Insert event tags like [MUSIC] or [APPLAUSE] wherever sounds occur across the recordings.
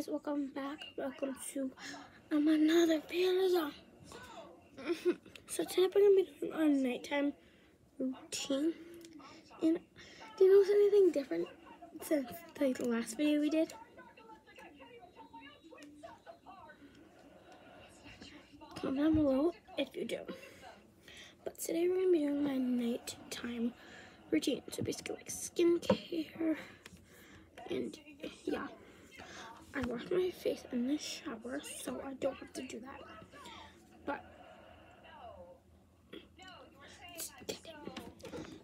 guys, welcome back. Welcome to um, another video. [LAUGHS] so today we're gonna be doing our nighttime routine. And do you notice anything different since like the last video we did? Comment down below if you do. But today we're gonna be doing my nighttime routine. So basically like skincare and yeah. I wash my face in the shower so I don't have to do that. But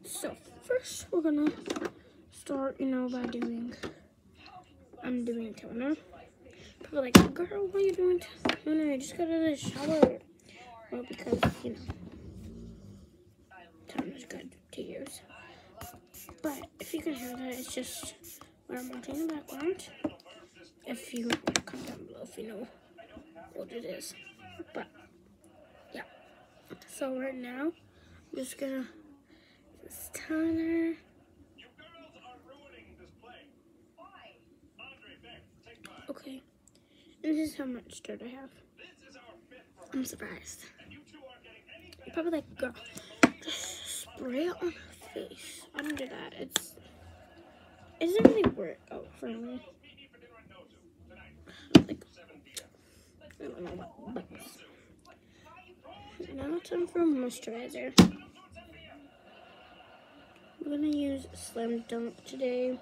so first we're gonna start, you know, by doing I'm doing toner. People like, girl, what are you doing toner? I just got out of the shower. Well, because you know, toner's good to use. But if you can hear that, it's just what I'm watching in the background if you comment down below if you know what it is. But yeah. So right now, I'm just gonna this toner. Okay. And this is how much dirt I have. I'm surprised. Probably like, girl, just spray it on her face. I don't do that. It's it doesn't really work out for me. Now it's time for moisturizer. I'm gonna use Slam Dunk today.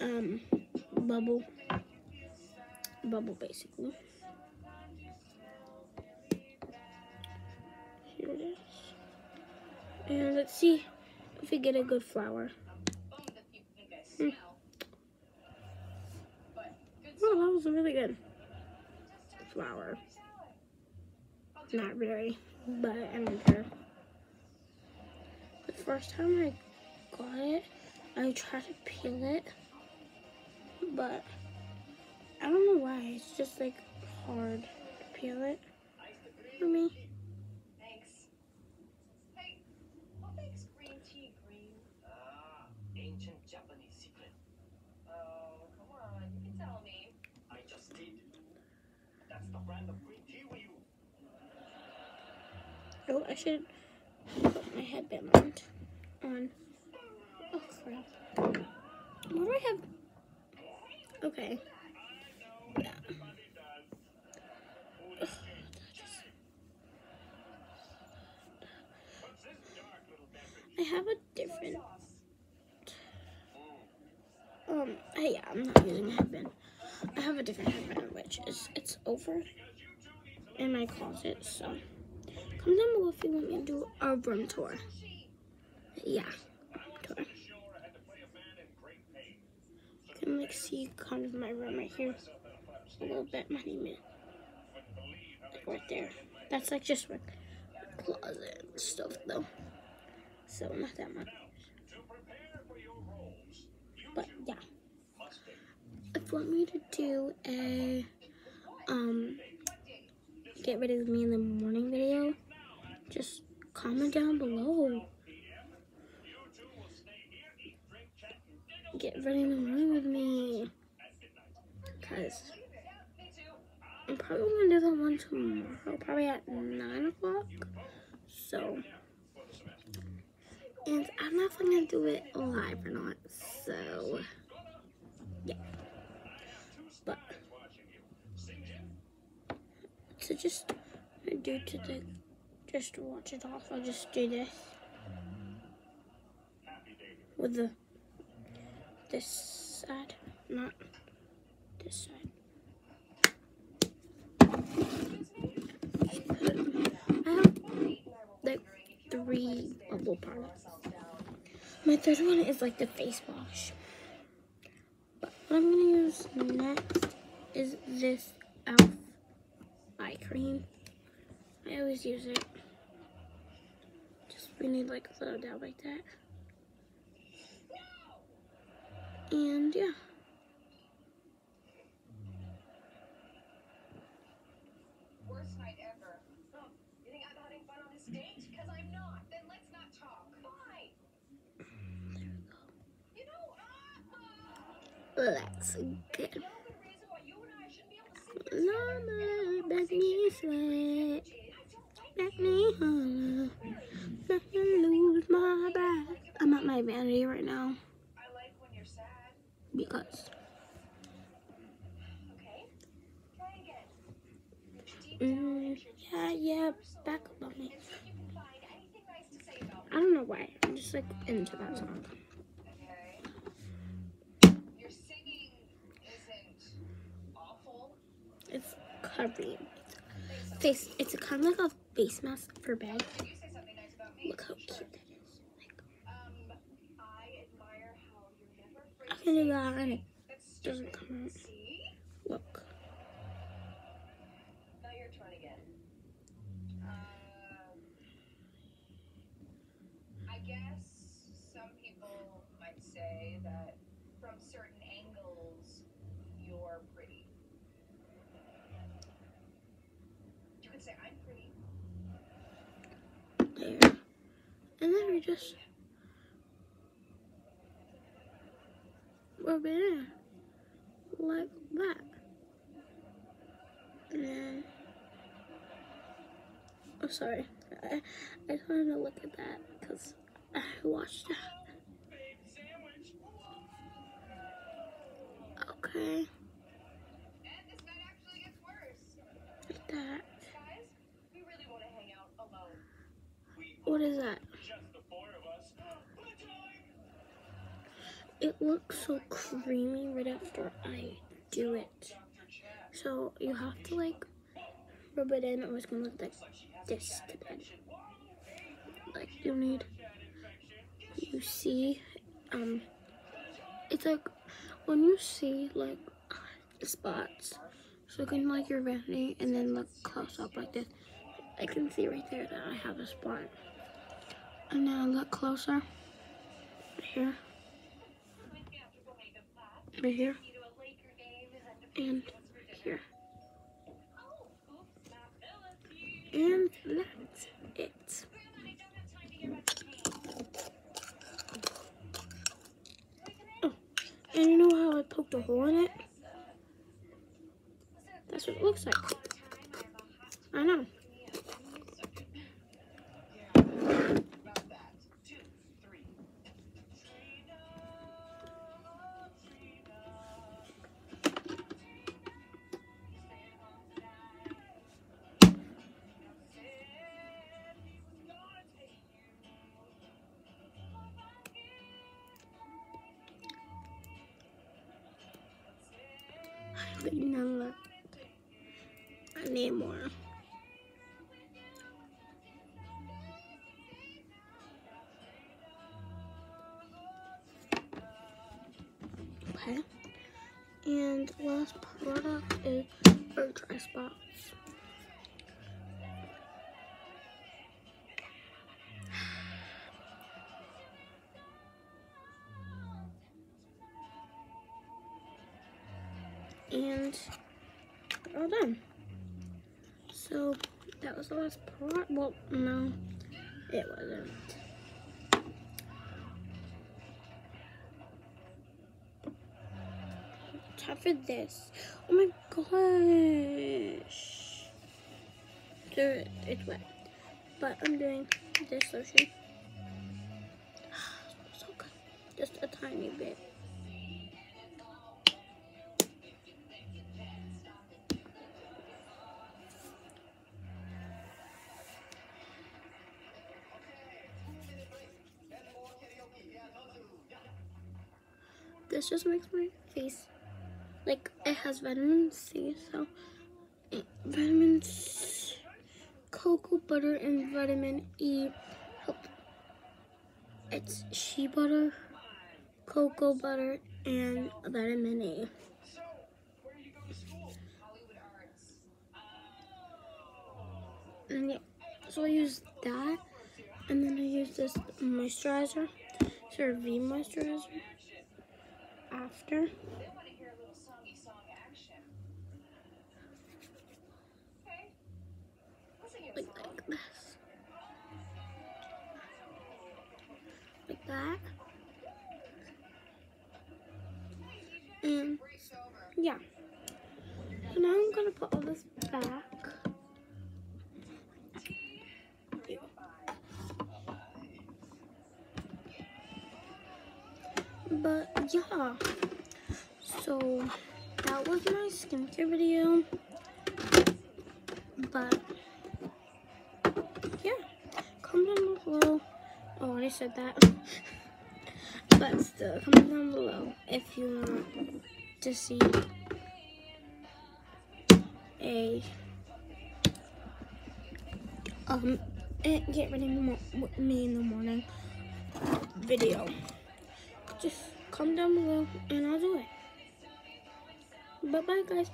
Um, bubble, bubble basically. Here it is. And let's see if we get a good flower. Hmm. Oh, that was really good flower. Not really, but I mean her. The first time I got it, I tried to peel it, but I don't know why. It's just like hard to peel it for me. Oh, I should put my headband on. Oh crap. What do I have? Okay. Yeah. I have a different. Um, yeah, I'm not using a headband. I have a different headband, which is, it's over in my closet, so. come down below if you want me to do a room tour. Yeah, tour. You can like see kind of my room right here. A little bit, my name is right there. That's like just my closet and stuff though. So not that much. But yeah. If you want me to do a um get ready with me in the morning video, just comment down below. Get ready in the morning with me. Because I'm probably going to do that one tomorrow, probably at 9 o'clock. So, and I'm not going to do it live or not. So, yeah. But, to just do to the just to watch it off, I'll just do this with the this side, not this side. I have like three bubble parts. My third one is like the face wash. But what I'm gonna use next is this elf eye cream. I always use it. Just we need like a little dab like that. And yeah. Worst night ever. Oh, you think I'm having fun on the stage? Because I'm not. Then let's not talk. Fine. You know, uh, That's good. no good make me sweat. Make me holler. Make me lose my breath. I'm at my vanity right now because Okay? Try again. Mm, yeah, yeah, back up on me. I don't know why. I'm just like into that song. Okay. Your singing isn't awful. Covering. Face. It's a kind of like a face mask for bed. Did you say something nice about me? Look how cute that is. Like, Um, I admire how you're never afraid I to can do that and it doesn't come out. Look. Now your turn again. Um, I guess some people might say that from certain angles, you're pretty. You could say I'm pretty. There. And then we just rub it in. Like that. And then. Oh, sorry. I, I just wanted to look at that because I watched that. Okay. And this night actually gets worse. Like that. Guys, we really want to hang out alone. What is that? Just the four of us. Playtime! It looks so creamy right after I do it. So you have to like rub it in or it's gonna look like this to bed. Like you need you see um it's like when you see like spots so can like your vanity and then look close up like this. I can see right there that I have a spot. And now look closer. Here. Right here. And here. And that's it. Oh, and you know how I poked a hole in it? That's what it looks like. I know. More. Okay. And last product is our dry spots. And all done. So that was the last part. Well, no, it wasn't. Time for this. Oh my gosh. So it's wet. But I'm doing this lotion. [SIGHS] so good. Just a tiny bit. This just makes my face like it has vitamin C, so eh, vitamin C, cocoa butter and vitamin E help. It's shea butter, cocoa butter, and vitamin E. Arts. And yeah, so I use that, and then I use this moisturizer, CeraVe moisturizer. After, like, like this, like that, and yeah. So now I'm gonna put all this back. But yeah. So that was my skincare video. But yeah, comment down below. Oh, I said that. [LAUGHS] but still, comment down below if you want to see a um get ready me in the morning video. Just comment down below and I'll do it. Bye bye guys.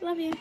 Love you.